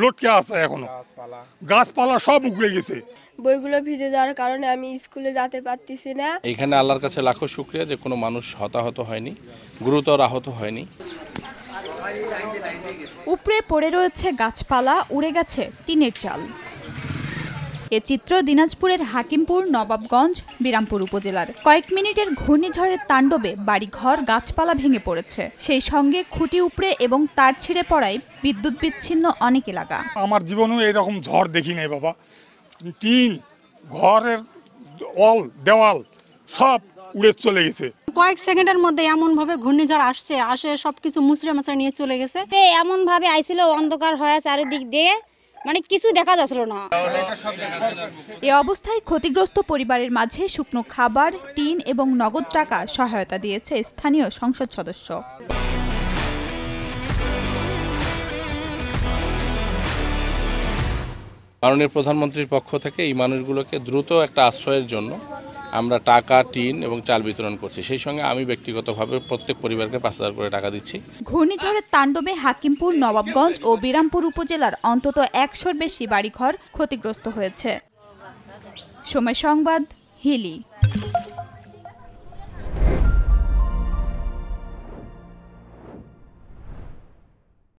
লটকে আছে এখনও। গাছপালা। সব উগড়ে গেছে। বইগুলো ভিজে যাওয়ার কারণে আমি স্কুলে যেতে পারতেছি না। এখানে আল্লাহর কাছে লাখো শুক্রিয়া যে কোনো মানুষ হতাহত হয়নি গুরুতর আহত হয়নি। উপরে পড়ে রয়েছে গাছপালা উড়ে গেছে টিনের চাল। এ চিত্র দিনাজপুরের হাকিমপুর নবাবগঞ্জ বিরামপুর উপজেলার। কয়েক মিনিটের ঘূর্ণিঝড়ের তাণ্ডবে বাড়িঘর গাছপালা ভেঙে পড়েছে। সেই সঙ্গে খুঁটি উপড়ে এবং তার ছিঁড়ে পড়ায় বিদ্যুৎ বিচ্ছিন্ন অনেক এলাকা। আমার জীবনেও এরকম ঝড় দেখি নাই বাবা। টিন ঘরের অল দেওয়াল সব উড়ে চলে গেছে। কয়েক সেকেন্ডের মধ্যে এমন ভাবে ঘূর্ণিঝড় আসছে আসে সবকিছু মুচড়ে মাচড়ে নিয়ে চলে গেছে। এমন ভাবে আইছিল অন্ধকার হয়ে চারিদিক দিয়ে। মানে কিছু দেখা যাচ্ছিল না। এ অবস্থায় ক্ষতিগ্রস্ত পরিবারের মাঝে শুকনো খাবার টিন এবং নগদ টাকা সহায়তা দিয়েছে স্থানীয় সংসদ সদস্য। মাননীয় প্রধানমন্ত্রীর পক্ষ থেকে এই মানুষগুলোকে দ্রুত একটা আশ্রয়ের জন্য আমরা টাকা, টিন এবং চাল বিতরণ করছি। সেই সঙ্গে আমি ব্যক্তিগতভাবে প্রত্যেক পরিবারকে পাঁচ হাজার করে টাকা দিচ্ছি। ঘূর্ণিঝড়ের তাণ্ডবে হাকিমপুর, নবাবগঞ্জ ও বিরামপুর উপজেলার অন্তত একশোর বেশি বাড়িঘর ক্ষতিগ্রস্ত হয়েছে। সময় সংবাদ, হিলি।